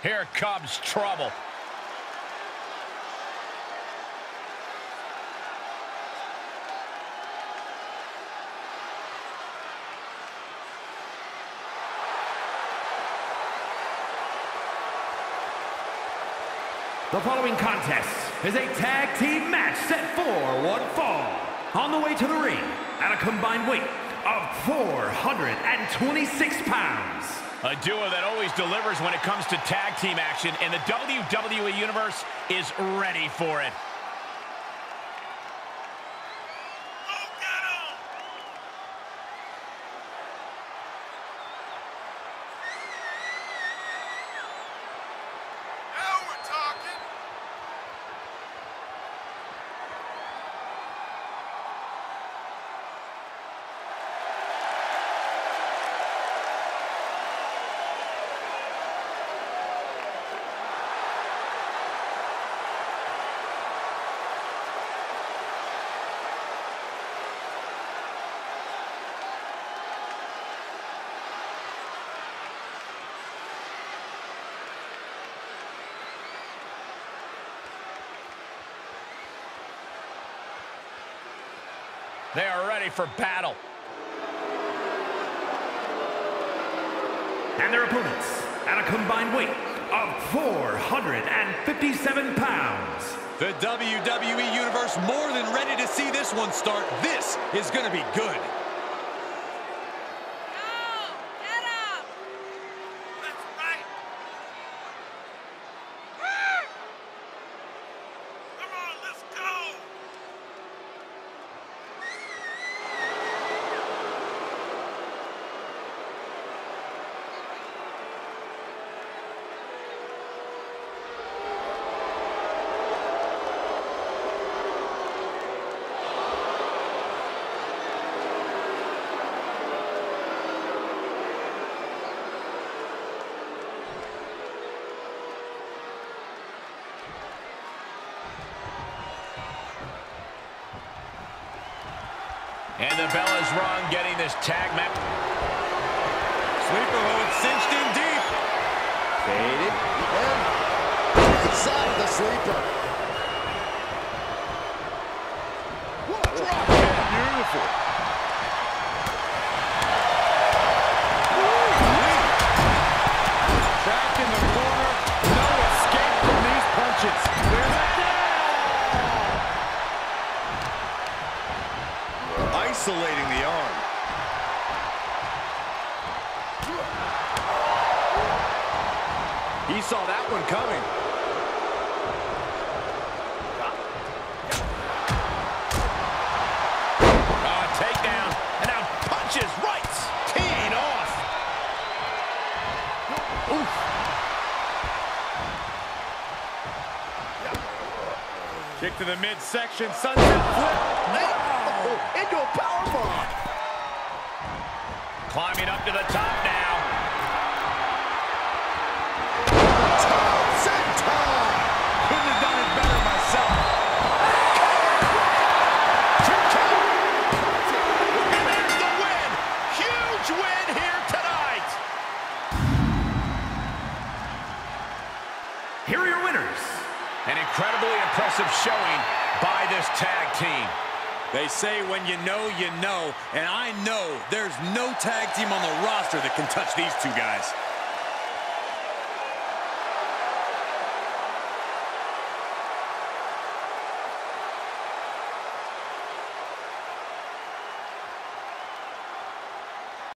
Here comes trouble. The following contest is a tag team match set for one fall. On the way to the ring at a combined weight of 426 pounds. A duo that always delivers when it comes to tag team action, and the WWE Universe is ready for it. They are ready for battle. And their opponents at a combined weight of 457 pounds. The WWE Universe more than ready to see this one start. This is going to be good. And the bell is rung, getting this tag match. Sleeper hold cinched in deep. Faded. And inside the sleeper. Isolating the arm. He saw that one coming. Ah, off. Kick to the midsection. Sunset flip. Climbing up to the top now. Senton. Couldn't have done it better myself. And there's the win. Huge win here tonight. Here are your winners. An incredibly impressive showing by this tag team. They say when you know, you know. And I know there's no tag team on the roster that can touch these two guys.